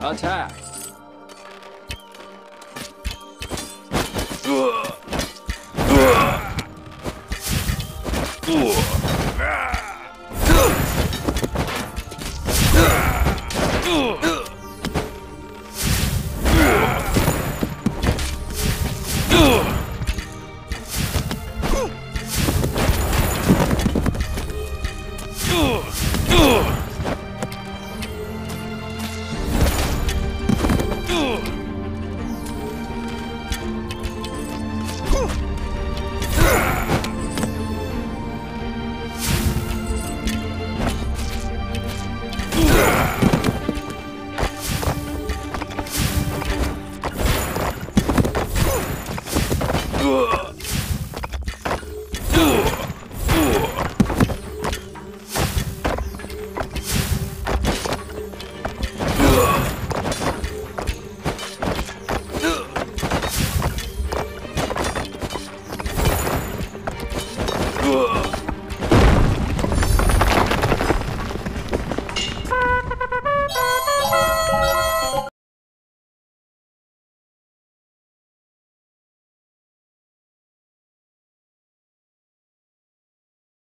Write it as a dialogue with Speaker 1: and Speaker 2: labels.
Speaker 1: Attack!
Speaker 2: Uh!
Speaker 3: 呃